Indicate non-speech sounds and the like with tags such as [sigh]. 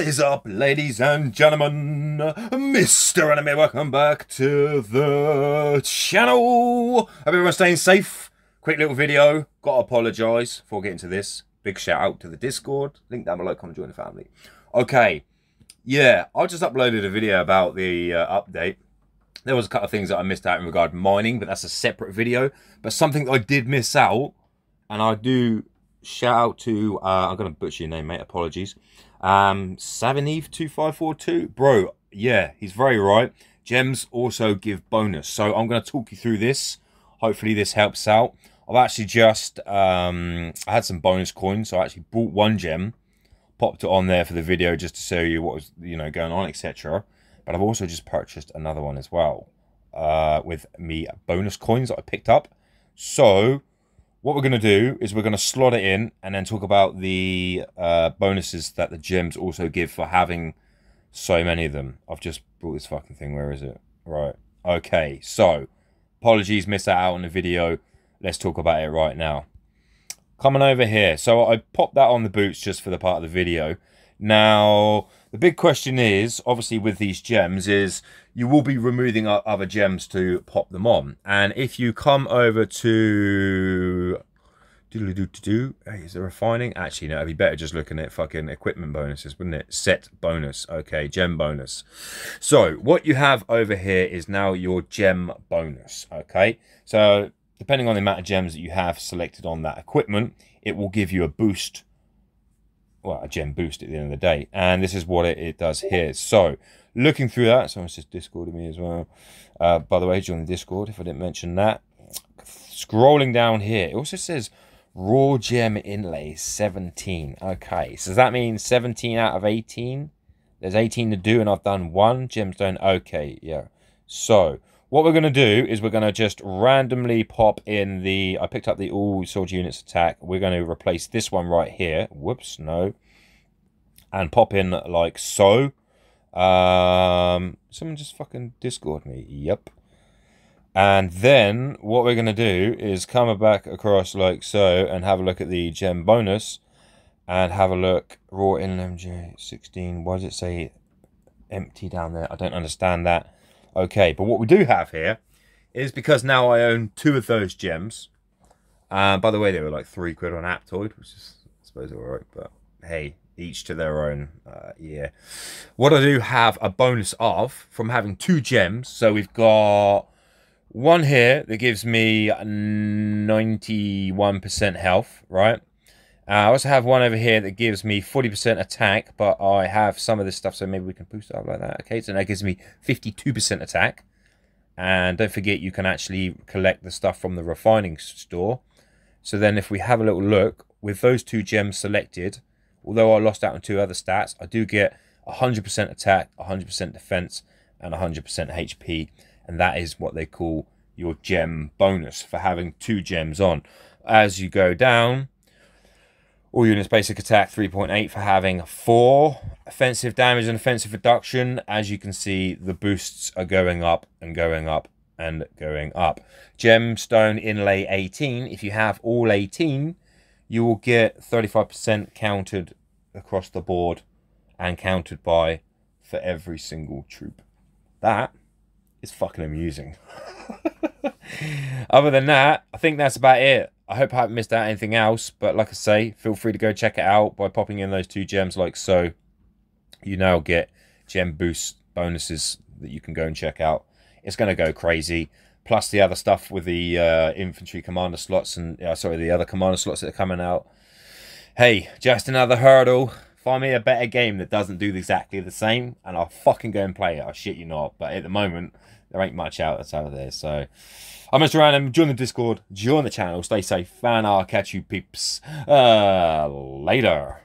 What is up, ladies and gentlemen? Mr. Anime, welcome back to the channel. Hope everyone's staying safe. Quick little video. Got to apologise for getting to this. Big shout out to the Discord. Link down below. Come join the family. Okay. Yeah, I just uploaded a video about the uh, update. There was a couple of things that I missed out in regard to mining, but that's a separate video. But something I did miss out, and I do shout out to, uh, I'm to butcher your name, mate. Apologies. Um, Savineve2542. Bro, yeah, he's very right. Gems also give bonus. So I'm to talk you through this. Hopefully this helps out. I've actually just, um, I had some bonus coins. So I actually bought one gem, popped it on there for the video just to show you what was, you know, going on, etc. But I've also just purchased another one as well uh, with me bonus coins that I picked up. So what we're going to do is we're going to slot it in and then talk about the uh, bonuses that the gems also give for having so many of them. I've just brought this fucking thing. Where is it? Right. Okay. So, apologies, missed that out on the video. Let's talk about it right now. Coming over here. So I popped that on the boots just for the part of the video. Now, the big question is, obviously with these gems, is you will be removing other gems to pop them on. And if you come over to... Do do do. Hey, is there refining? Actually, no. It'd be better just looking at fucking equipment bonuses, wouldn't it? Set bonus. Okay, gem bonus. So what you have over here is now your gem bonus. Okay, so depending on the amount of gems that you have selected on that equipment, it will give you a boost well, a gem boost at the end of the day. And this is what it, it does here. So, looking through that, someone's just Discorded me as well. Uh, by the way, join the Discord if I didn't mention that. Scrolling down here, it also says raw gem inlay 17. Okay, so does that mean 17 out of 18? There's 18 to do, and I've done one gemstone. Okay, yeah. So, what we're going to do is we're going to just randomly pop in the... I picked up the all sword units attack. We're going to replace this one right here. Whoops, no. And pop in like so. Um, someone just fucking Discord me. Yep. And then what we're going to do is come back across like so and have a look at the gem bonus. And have a look. Raw in MJ16. Why does it say empty down there? I don't understand that. Okay, but what we do have here is because now I own two of those gems. Uh, by the way, they were like three quid on Aptoide, which is, I suppose, alright, but hey, each to their own. Uh, yeah. What I do have a bonus of from having two gems. So we've got one here that gives me 91% health, right? Uh, I also have one over here that gives me 40% attack, but I have some of this stuff, so maybe we can boost it up like that. Okay, so that gives me 52% attack. And don't forget, you can actually collect the stuff from the refining store. So then if we have a little look, with those two gems selected, although I lost out on two other stats, I do get 100% attack, 100% defense, and 100% HP. And that is what they call your gem bonus for having two gems on. As you go down, all units basic attack 3.8 for having 4 offensive damage and offensive reduction. As you can see, the boosts are going up and going up and going up. Gemstone inlay 18. If you have all 18, you will get 35% counted across the board and counted by for every single troop. That is fucking amusing. [laughs] Other than that, I think that's about it. I hope I haven't missed out anything else, but like I say, feel free to go check it out by popping in those two gems like so. You now get gem boost bonuses that you can go and check out. It's going to go crazy. Plus the other stuff with the uh, infantry commander slots and, uh, sorry, the other commander slots that are coming out. Hey, just another hurdle. Find me a better game that doesn't do exactly the same, and I'll fucking go and play it. I shit you not. But at the moment, there ain't much out that's out of there. So I'm Mr. Random. Join the Discord, join the channel, stay safe, and I'll catch you peeps uh, later.